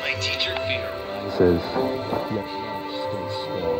my teacher fear? Says, yes, stay still.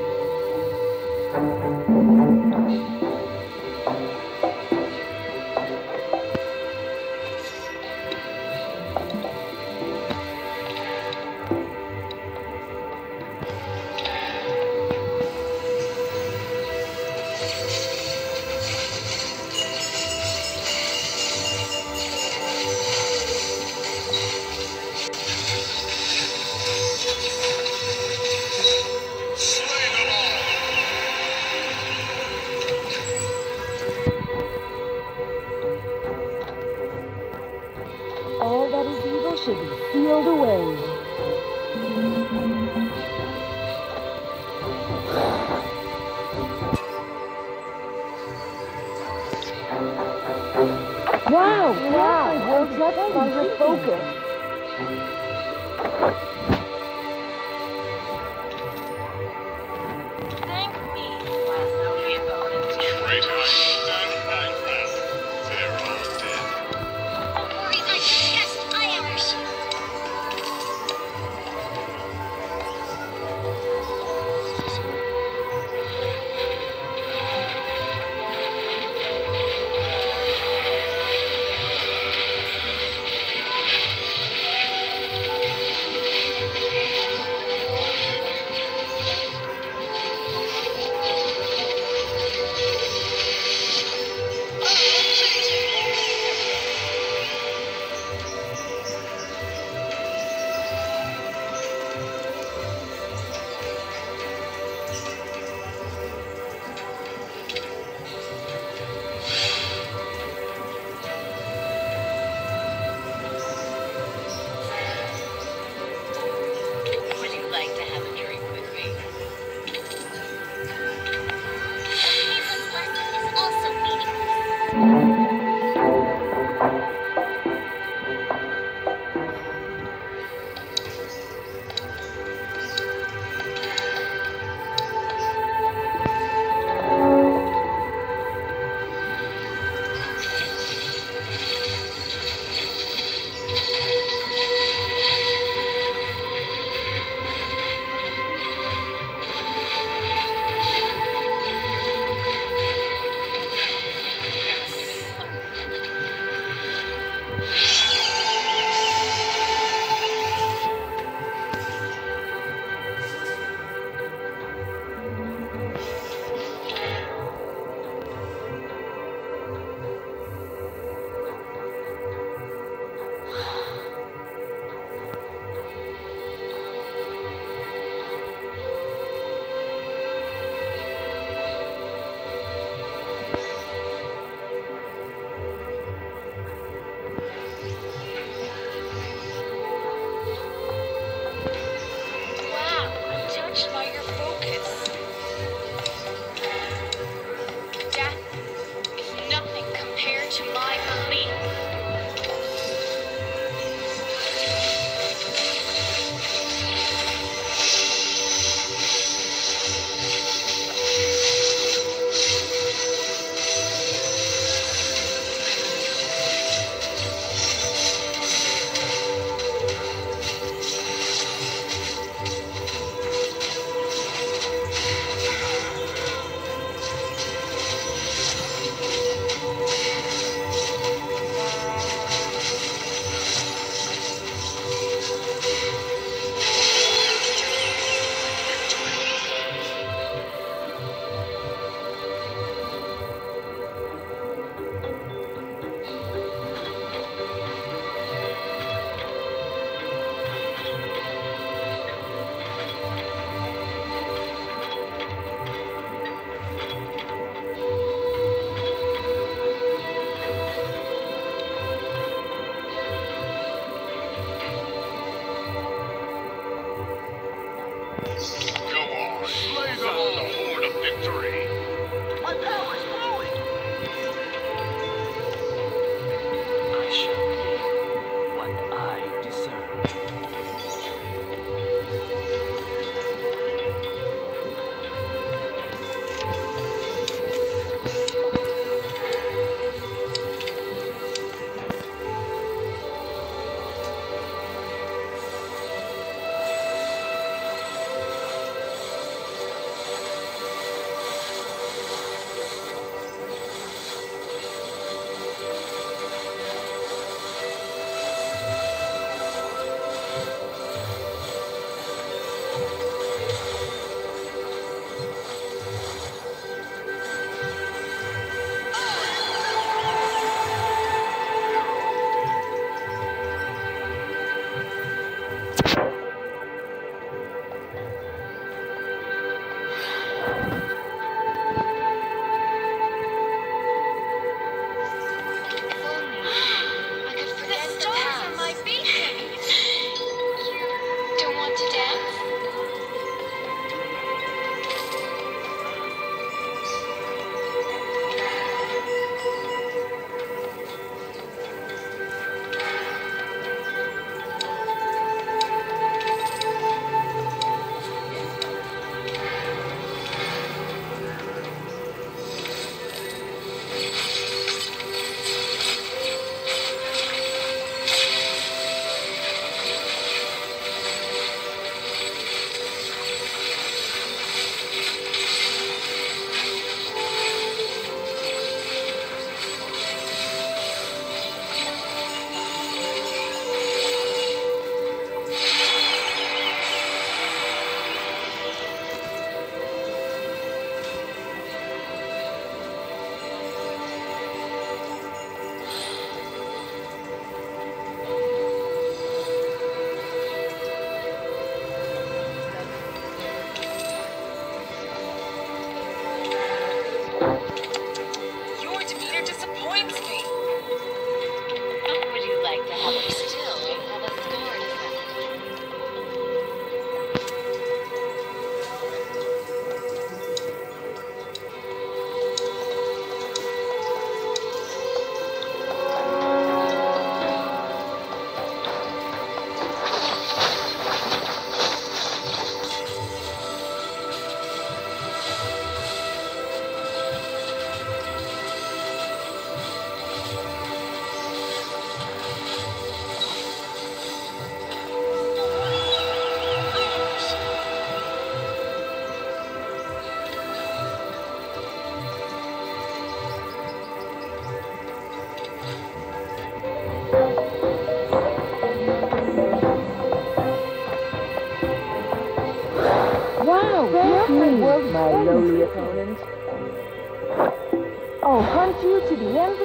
Let's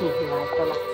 see here, Isabella. Take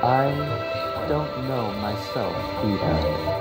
I don't know myself either.